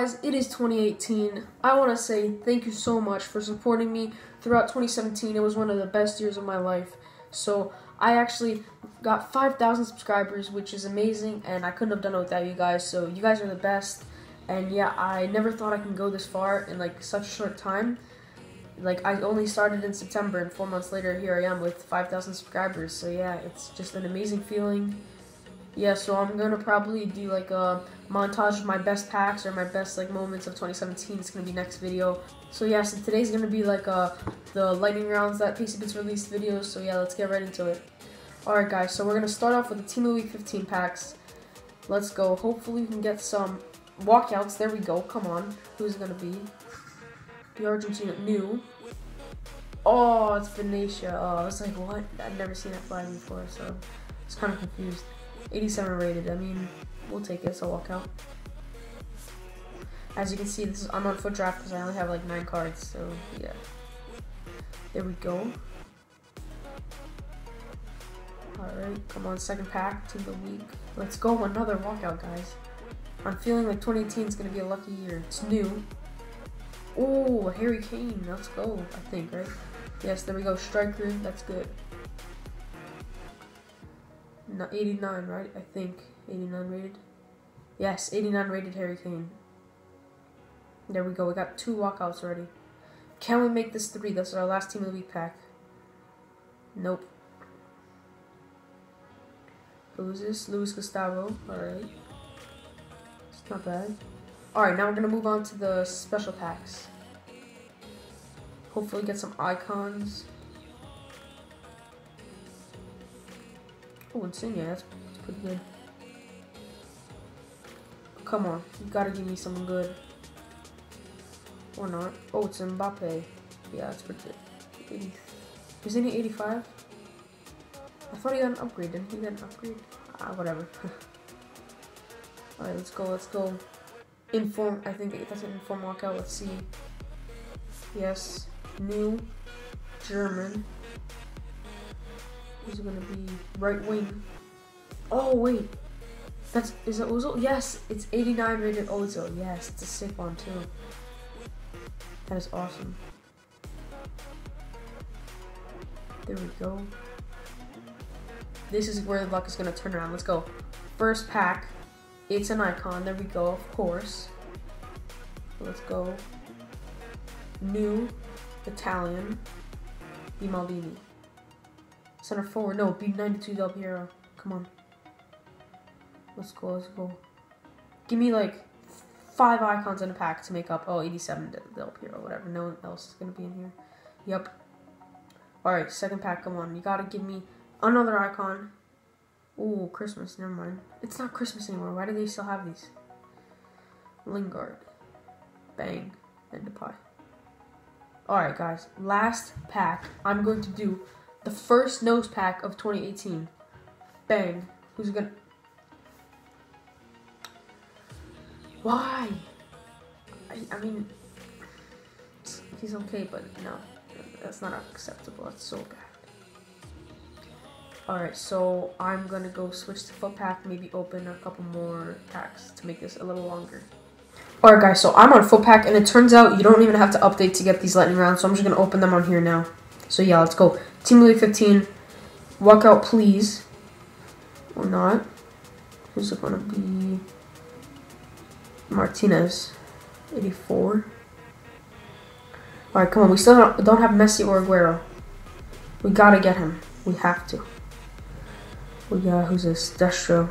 guys, it is 2018. I want to say thank you so much for supporting me throughout 2017. It was one of the best years of my life. So, I actually got 5,000 subscribers, which is amazing, and I couldn't have done it without you guys. So, you guys are the best. And yeah, I never thought I can go this far in like such a short time. Like I only started in September, and four months later, here I am with 5,000 subscribers. So yeah, it's just an amazing feeling. Yeah, so I'm gonna probably do like a montage of my best packs or my best like moments of 2017. It's gonna be next video. So yeah, so today's gonna be like uh the lightning rounds that PC PacyBits released videos. So yeah, let's get right into it. Alright guys, so we're gonna start off with the Team of the Week 15 packs. Let's go. Hopefully we can get some walkouts. There we go. Come on. Who's gonna be? The Argentina new. Oh, it's Venetia. Oh, I was like, what? I've never seen that flag before, so it's kind of confused. 87 rated. I mean, we'll take it. It's a walkout. As you can see, this is I'm on FUT draft because I only have like nine cards. So yeah, there we go. All right, come on, second pack to the week. Let's go, another walkout, guys. I'm feeling like 2018 is gonna be a lucky year. It's new. Oh, Harry Kane. Let's go. I think right. Yes, there we go. Striker. That's good. 89, right? I think 89 rated. Yes, 89 rated Harry Kane. There we go. We got two walkouts already. Can we make this three? That's our last team of the week pack. Nope. Who's this? Luis Gustavo. Alright. It's not bad. Alright, now we're going to move on to the special packs. Hopefully get some icons. Oh, Insigne, that's, that's pretty good. Come on, you gotta give me something good. Or not. Oh, it's Mbappe. Yeah, that's pretty good. 80. Isn't he 85? I thought he got an upgrade. Didn't he get an upgrade? Ah, whatever. Alright, let's go, let's go. Inform, I think that's an inform walkout. Let's see. Yes, new German. Who's gonna be? Right wing. Oh wait, that's is it Ozil? Yes, it's 89 rated Ozil. Yes, it's a sick one too. That is awesome. There we go. This is where the luck is gonna turn around. Let's go. First pack. It's an icon. There we go. Of course. Let's go. New Italian. Di Maldini. Center forward. No, be 92 Del Piero. Come on. Let's go, let's go. Give me like five icons in a pack to make up. Oh, 87 Del Piero, whatever. No one else is going to be in here. Yep. Alright, second pack, come on. You got to give me another icon. Ooh, Christmas. Never mind. It's not Christmas anymore. Why do they still have these? Lingard. Bang. And Depay. Alright, guys. Last pack. I'm going to do the first nose pack of 2018. Bang. Who's gonna... Why? I, I mean, he's okay, but no, that's not acceptable. That's so bad. Alright, so I'm gonna go switch to FUT pack, maybe open a couple more packs to make this a little longer. Alright guys, so I'm on FUT pack, and it turns out you don't even have to update to get these lightning rounds, so I'm just gonna open them on here now. So yeah, let's go. Team League 15. Walk out, please. Or not. Who's it to be? Martinez. 84. Alright, come on. We still don't have Messi or Aguero. We gotta get him. We have to. We got, who's this? Destro.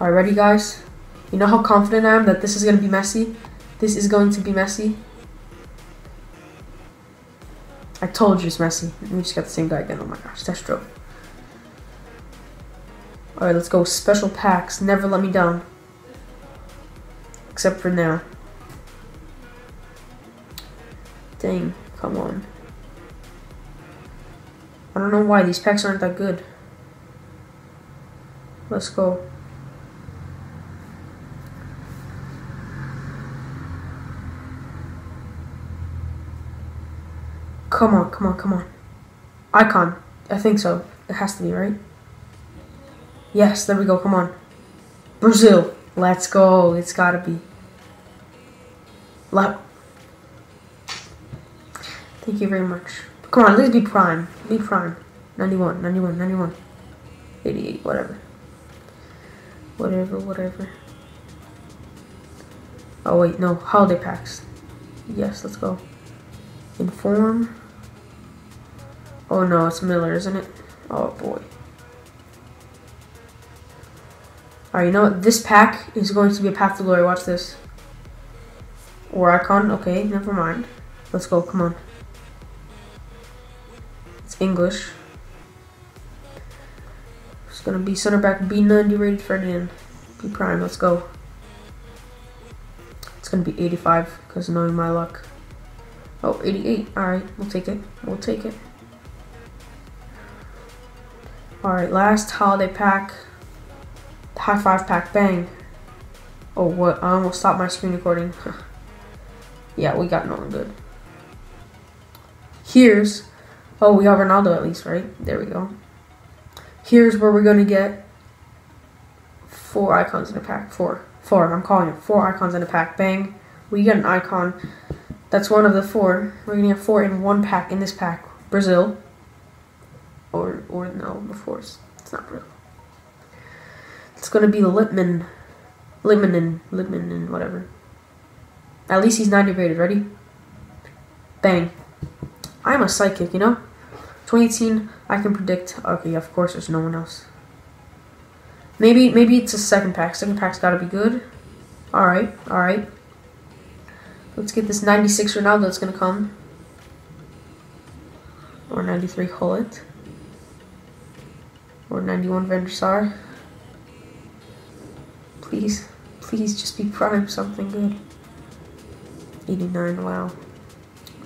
Alright, ready, guys? You know how confident I am that this is to be Messi? This is going to be Messi. I told you it's Messi. We just got the same guy again. Oh my gosh, Destro. Alright, let's go. Special packs. Never let me down. Except for now. Dang, come on. I don't know why these packs aren't that good. Let's go. Come on, come on, come on. Icon. I think so. It has to be, right? Yes, there we go. Come on. Brazil. Let's go. It's gotta be. Let. Thank you very much. Come on, least be prime. Be prime. 91, 91, 91. 88, whatever. Whatever, whatever. Oh wait, no, holiday packs. Yes, let's go. Inform. Oh no, it's Miller, isn't it? Oh boy. Alright, you know what? This pack is going to be a path to glory. Watch this. Or icon. Okay, never mind. Let's go. Come on. It's English. It's going to be center back B90 rated Ferdinand. B prime. Let's go. It's going to be 85 because knowing my luck. Oh, 88. Alright, we'll take it. We'll take it. Alright, last holiday pack. High five pack. Bang. Oh, what? I almost stopped my screen recording. yeah, we got no one good. Here's. Oh, we have Ronaldo at least, right? There we go. Here's where we're going to get four icons in a pack. Four. Four. I'm calling it four icons in a pack. Bang. We get an icon. That's one of the four. We're going to get four in one pack in this pack. Brazil. Or, or no, before it's, it's not real. It's gonna be the Lipman. Lipman Lipman and whatever. At least he's 90 rated. Ready? Bang. I'm a psychic, you know? 2018, I can predict. Okay, of course, there's no one else. Maybe, maybe it's a second pack. Second pack's gotta be good. Alright, alright. Let's get this 96 Ronaldo that's gonna come. Or 93 Gullit. Or 91 Van Sar. Please, please just be prime something good. 89, wow.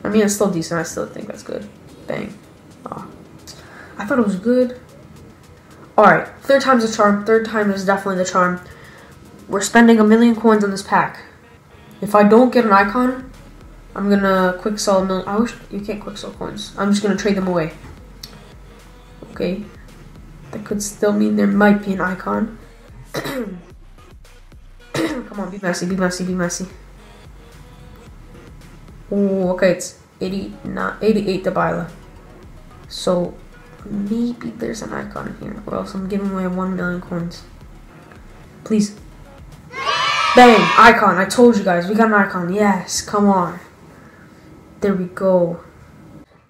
I mean, it's still decent. I still think that's good. Bang. Oh. I thought it was good. Alright, third time's a charm. Third time is definitely the charm. We're spending a million coins on this pack. If I don't get an icon, I'm gonna quick sell a million. I wish you can't quick sell coins. I'm just gonna trade them away. Okay. That could still mean there might be an icon. Come on, be Messi, be Messi, be Messi. Oh, okay, it's 80, not 88 Dybala. So maybe there's an icon here, or else I'm giving away 1 million coins. Please. Bang! Icon! I told you guys, we got an icon. Yes, come on. There we go.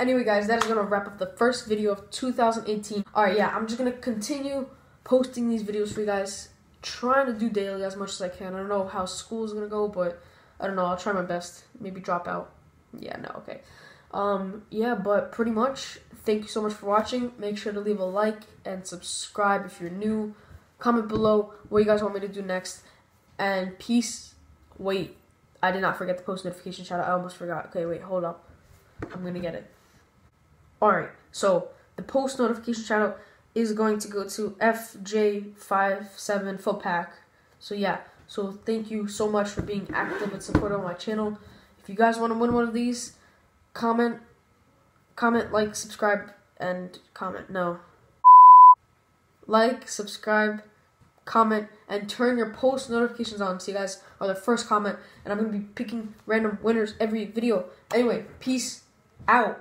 Anyway, guys, that is going to wrap up the first video of 2018. Alright, yeah, I'm just going to continue posting these videos for you guys. Trying to do daily as much as I can. I don't know how school is going to go, but I don't know. I'll try my best. Maybe drop out. Yeah, no, okay. Um, yeah, but pretty much, thank you so much for watching. Make sure to leave a like and subscribe if you're new. Comment below what you guys want me to do next. And peace. Wait, I did not forget the post notification shout out. I almost forgot. Okay, wait, hold up. I'm going to get it. Alright, so the post notification channel is going to go to FJ57 FUT Pack. So yeah, so thank you so much for being active and supportive on my channel. If you guys want to win one of these, comment, comment, like, subscribe, and comment. No. Like, subscribe, comment, and turn your post notifications on so you guys are the first comment. And I'm going to be picking random winners every video. Anyway, peace out.